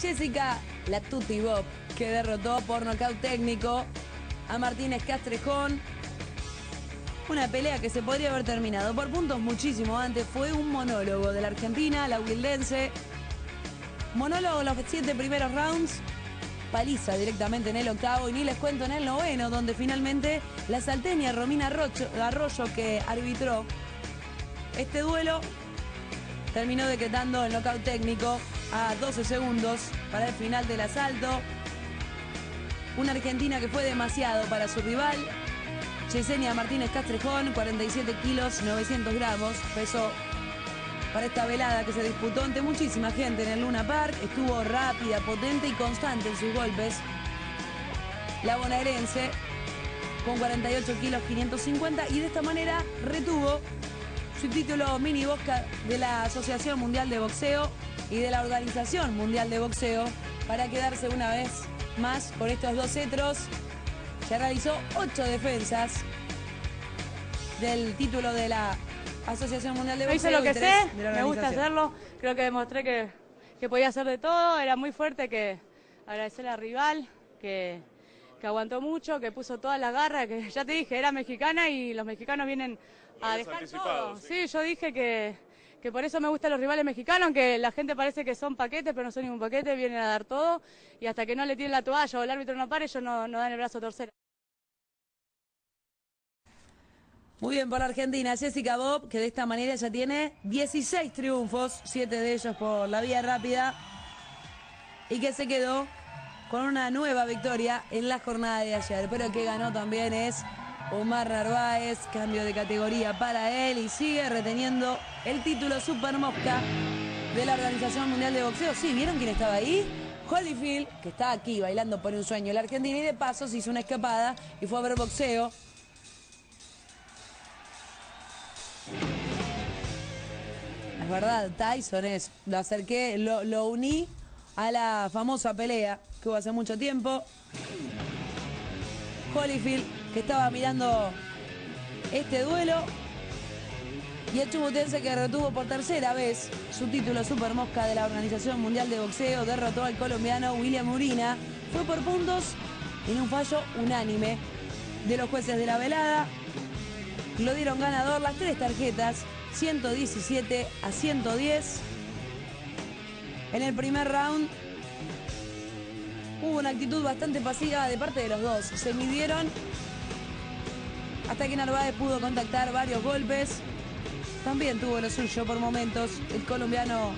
Jessica La Tutti Bob, que derrotó por nocaut técnico a Martínez Castrejón. Una pelea que se podría haber terminado por puntos muchísimo antes. Fue un monólogo de la Argentina, la wildense. Monólogo los siete primeros rounds. Paliza directamente en el octavo y ni les cuento en el noveno, donde finalmente la salteña Romina Arroyo, que arbitró este duelo, terminó decretando el nocaut técnico a 12 segundos para el final del asalto. Una Argentina que fue demasiado para su rival. Chesenia Martínez Castrejón, 47 kilos, 900 gramos, peso para esta velada que se disputó ante muchísima gente en el Luna Park. Estuvo rápida, potente y constante en sus golpes. La bonaerense con 48 kilos 550 y de esta manera retuvo su título mini bosca de la Asociación Mundial de Boxeo y de la Organización Mundial de Boxeo para quedarse una vez más con estos dos cetros. Ya realizó ocho defensas del título de la Asociación Mundial de Boxeo. Hice lo que sé, me gusta hacerlo. Creo que demostré que, que, podía hacer de todo. Era muy fuerte que agradecer al rival, que, que aguantó mucho, que puso toda la garra, que ya te dije, era mexicana y los mexicanos vienen a dejar todo. sí, yo dije que que por eso me gustan los rivales mexicanos, aunque la gente parece que son paquetes, pero no son ningún paquete, vienen a dar todo y hasta que no le tiren la toalla o el árbitro no pare, ellos no, no dan el brazo torcer. Muy bien por Argentina, Jessica Bob, que de esta manera ya tiene 16 triunfos, 7 de ellos por la vía rápida, y que se quedó con una nueva victoria en la jornada de ayer, pero que ganó también es Omar Narváez, cambio de categoría para él y sigue reteniendo el título Super Mosca de la Organización Mundial de Boxeo. Sí, ¿vieron quién estaba ahí? Holyfield, que está aquí bailando por un sueño la Argentina y de paso se hizo una escapada y fue a ver boxeo. Es verdad, Tyson es, lo acerqué, lo, lo uní a la famosa pelea que hubo hace mucho tiempo. Holyfield que estaba mirando este duelo. Y el chubutense que retuvo por tercera vez su título Super Mosca de la Organización Mundial de Boxeo derrotó al colombiano William Urina. Fue por puntos en un fallo unánime de los jueces de la velada. Lo dieron ganador las tres tarjetas, 117 a 110. En el primer round hubo una actitud bastante pasiva de parte de los dos. Se midieron hasta que Narváez pudo contactar varios golpes. También tuvo lo suyo por momentos el colombiano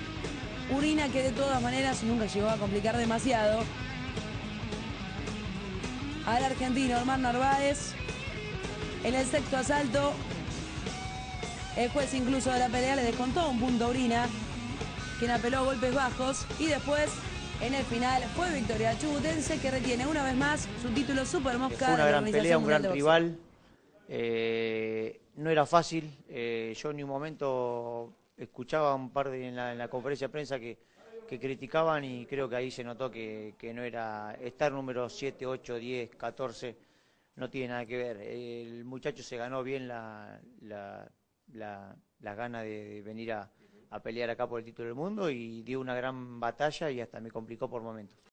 Urina, que de todas maneras nunca llegó a complicar demasiado. Al argentino Omar Narváez, en el sexto asalto, el juez incluso de la pelea le descontó un punto a Urina, quien apeló golpes bajos y después en el final fue victoria chubutense que retiene una vez más su título Super Mosca. Fue una gran pelea, un gran rival. Eh, no era fácil, eh, yo en un momento escuchaba un par de en la, conferencia de prensa que, criticaban y creo que ahí se notó que, no era estar número 7, 8, 10, 14, no tiene nada que ver. El muchacho se ganó bien la, la, la, gana de, venir a, a pelear acá por el título del mundo y dio una gran batalla y hasta me complicó por momentos.